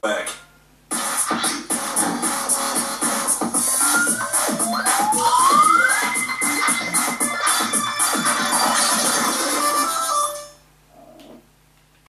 back.